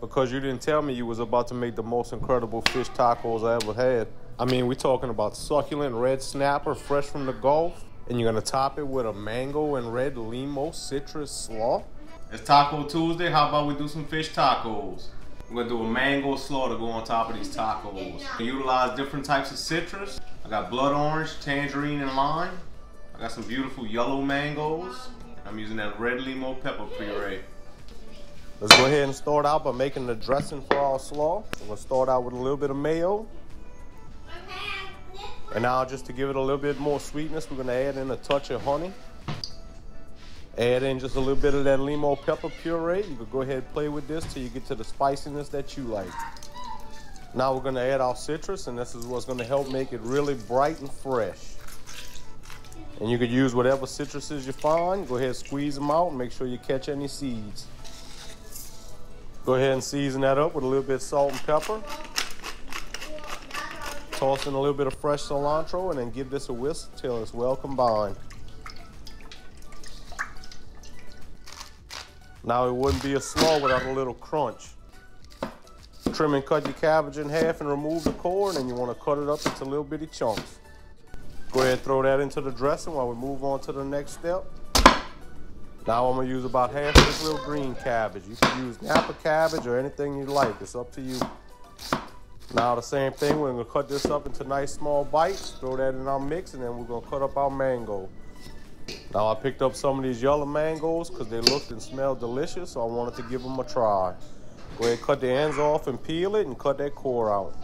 because you didn't tell me you was about to make the most incredible fish tacos I ever had. I mean, we're talking about succulent red snapper fresh from the Gulf, and you're gonna top it with a mango and red limo citrus slaw. It's Taco Tuesday. How about we do some fish tacos? I'm gonna do a mango slaw to go on top of these tacos. I utilize different types of citrus. I got blood orange, tangerine, and lime. I got some beautiful yellow mangoes. I'm using that red limo pepper puree. Let's go ahead and start out by making the dressing for our slaw. I'm gonna start out with a little bit of mayo. And now just to give it a little bit more sweetness, we're gonna add in a touch of honey. Add in just a little bit of that limo pepper puree. You can go ahead and play with this till you get to the spiciness that you like. Now we're gonna add our citrus and this is what's gonna help make it really bright and fresh. And you could use whatever citruses you find. Go ahead and squeeze them out and make sure you catch any seeds. Go ahead and season that up with a little bit of salt and pepper. Toss in a little bit of fresh cilantro and then give this a whisk till it's well combined. Now it wouldn't be a slaw without a little crunch. Trim and cut your cabbage in half and remove the core and then you want to cut it up into little bitty chunks. Go ahead and throw that into the dressing while we move on to the next step. Now I'm gonna use about half of this little green cabbage. You can use Napa cabbage or anything you like. It's up to you. Now the same thing, we're gonna cut this up into nice small bites, throw that in our mix, and then we're gonna cut up our mango. Now I picked up some of these yellow mangoes because they looked and smelled delicious, so I wanted to give them a try. Go ahead, cut the ends off and peel it and cut that core out.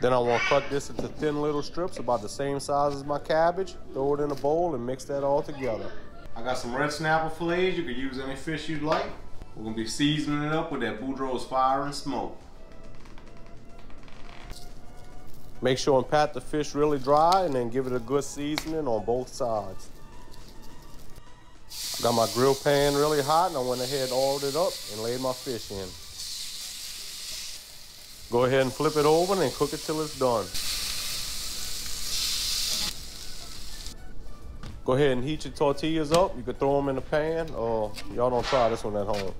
Then I want to cut this into thin little strips about the same size as my cabbage. Throw it in a bowl and mix that all together. I got some red snapper fillets. You could use any fish you'd like. We're gonna be seasoning it up with that Boudreaux's fire and smoke. Make sure and pat the fish really dry and then give it a good seasoning on both sides. I got my grill pan really hot and I went ahead and oiled it up and laid my fish in. Go ahead and flip it over and cook it till it's done. Go ahead and heat your tortillas up. You can throw them in the pan or y'all don't try this one at home.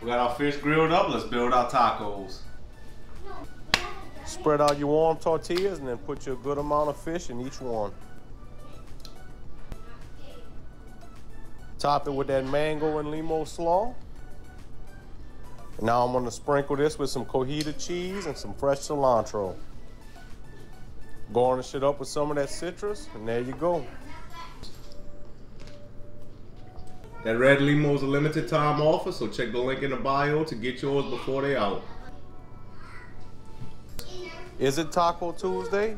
We got our fish grilled up. Let's build our tacos. Spread out your warm tortillas and then put your good amount of fish in each one. Top it with that mango and limo slaw. Now I'm gonna sprinkle this with some cojita cheese and some fresh cilantro. Garnish it up with some of that citrus, and there you go. That red limo is a limited time offer, so check the link in the bio to get yours before they out. Is it Taco Tuesday?